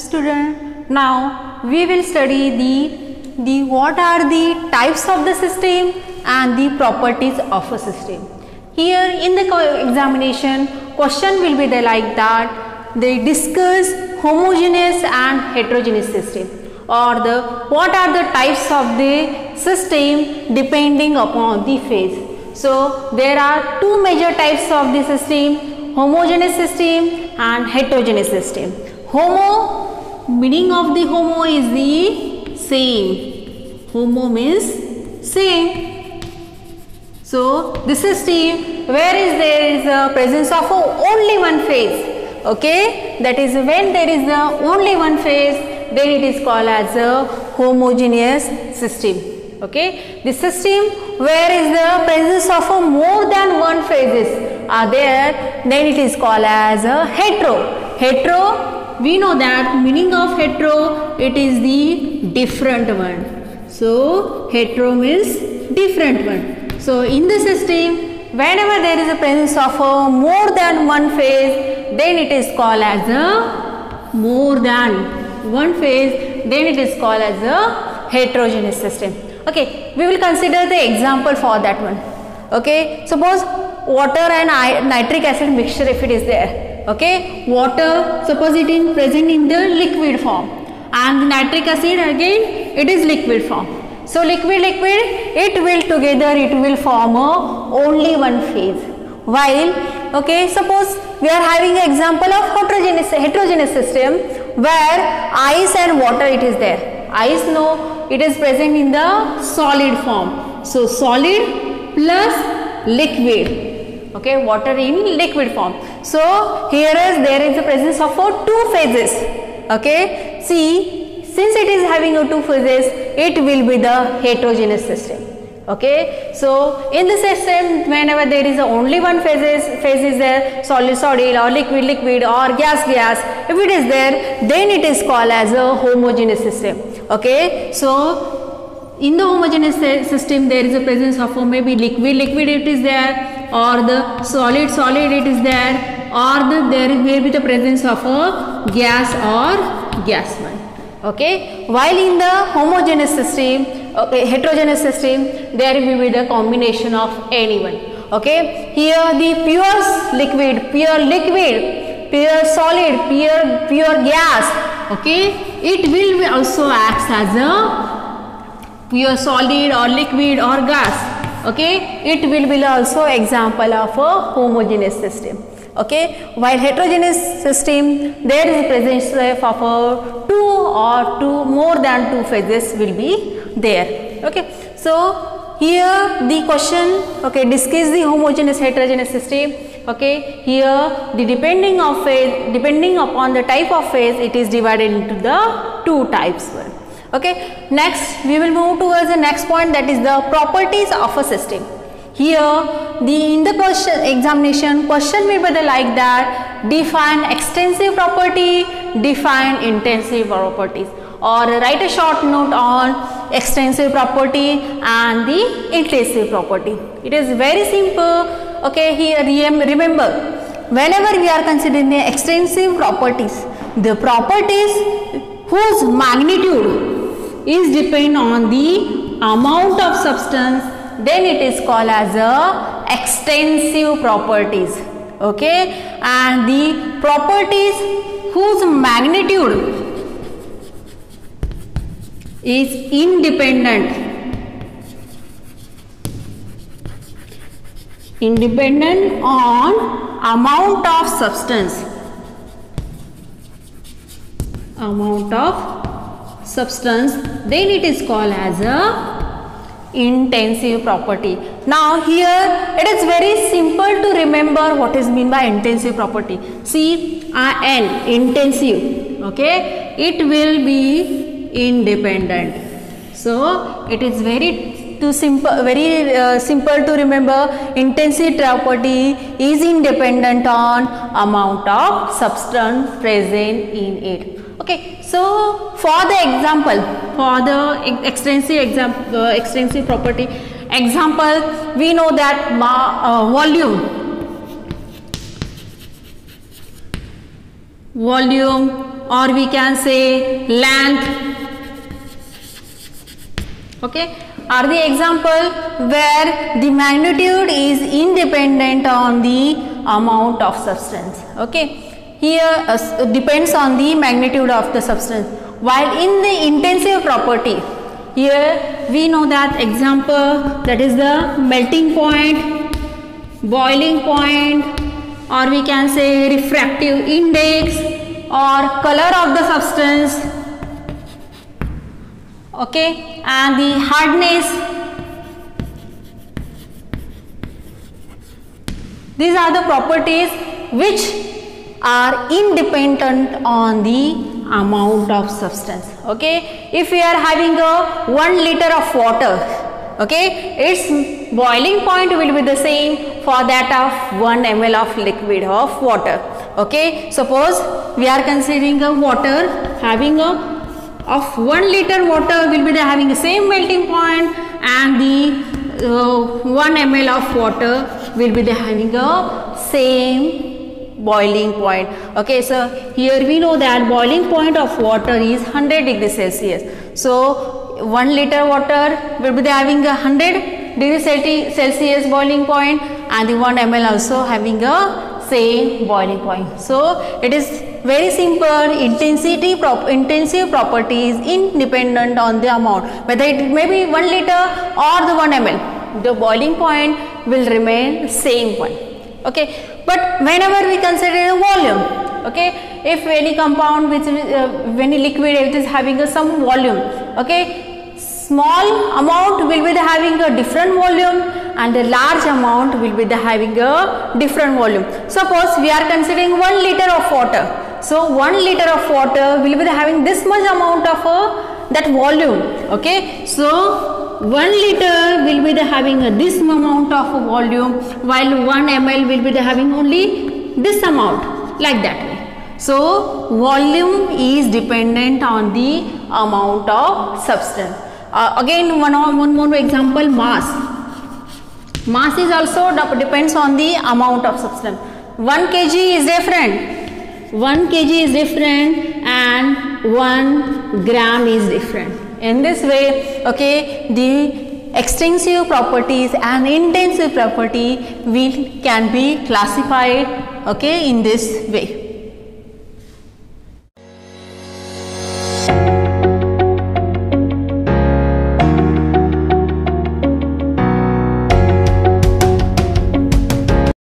student. Now we will study the the what are the types of the system and the properties of a system. Here in the examination question will be the like that. They discuss homogeneous and heterogeneous system or the what are the types of the system depending upon the phase. So there are two major types of the system homogeneous system and heterogeneous system. Homo meaning of the homo is the same. Homo means same. So the system where is there is a presence of only one phase okay? That is when there is the only one phase then it is called as a homogeneous system okay? The system where is the presence of a more than one phases are there then it is called as a hetero. Hetero we know that meaning of hetero it is the different one. So hetero means different one. So in the system whenever there is a presence of a more than one phase then it is called as a more than one phase then it is called as a heterogeneous system. Okay we will consider the example for that one. Okay suppose water and nitric acid mixture if it is there okay? Water suppose it is present in the liquid form. And nitric acid again it is liquid form. So liquid liquid it will together it will form a only one phase. While okay suppose we are having an example of heterogeneous heterogeneous system where ice and water it is there. Ice no it is present in the solid form. So solid plus liquid. Okay water in liquid form so here is there is the presence of two phases. Okay? See since it is having a two phases it will be the heterogeneous system. Okay? So in the system whenever there is only one phases phase is there solid solid or liquid liquid or gas gas if it is there then it is called as a homogeneous system. Okay? So in the homogeneous system there is a presence of oh, maybe liquid liquid it is there or the solid solid it is there. Or the there will be the presence of a gas or gas one. Okay? While in the homogeneous system okay heterogeneous system there will be the combination of anyone okay? Here the pure liquid pure liquid pure solid pure pure gas okay? It will be also acts as a pure solid or liquid or gas okay? It will be also example of a homogeneous system. Okay? While heterogeneous system there is presence of a two or two more than two phases will be there. Okay? So here the question okay discuss the homogeneous heterogeneous system. Okay? Here the depending of phase depending upon the type of phase it is divided into the two types okay next we will move towards the next point that is the properties of a system. Here the in the question examination question will be the like that define extensive property define intensive properties. Or write a short note on extensive property and the intensive property. It is very simple. Okay here remember whenever we are considering the extensive properties the properties whose magnitude is depend on the amount of substance then it is called as a extensive properties okay? And the properties whose magnitude is independent. Independent on amount of substance. Amount of substance then it is called as a intensive property. Now here it is very simple to remember what is mean by intensive property. See n intensive okay? It will be independent. So it is very too simple very uh, simple to remember. Intensive property is independent on amount of substance present in it okay so for the example for the extensive example uh, extensive property example we know that uh, volume. Volume or we can say length. Okay are the example where the magnitude is independent on the amount of substance. Okay here uh, depends on the magnitude of the substance. While in the intensive property here we know that example that is the melting point boiling point or we can say refractive index or color of the substance okay? And the hardness. These are the properties which are independent on the amount of substance okay? If we are having a 1 liter of water okay its boiling point will be the same for that of 1 ml of liquid of water okay? Suppose we are considering a water having a of 1 liter water will be the having the same melting point and the uh, 1 ml of water will be the having a same boiling point. Okay so here we know that boiling point of water is 100 degrees celsius. So 1 liter water will be having a 100 degrees celsius boiling point and the 1 ml also having a same boiling point. So it is very simple. Intensity prop intensive property is independent on the amount. Whether it may be 1 liter or the 1 ml the boiling point will remain same one okay? But whenever we consider the volume okay? If any compound which uh, any liquid it is having a some volume okay? Small amount will be the having a different volume and a large amount will be the having a different volume. Suppose we are considering 1 liter of water. So 1 liter of water will be having this much amount of uh, that volume okay? So 1 liter will be the having this amount of volume while 1 ml will be the having only this amount like that way. So volume is dependent on the amount of substance. Uh, again one, one more example mass. Mass is also depends on the amount of substance. 1 kg is different. 1 kg is different and 1 gram is different in this way okay the extensive properties and intensive property will can be classified okay in this way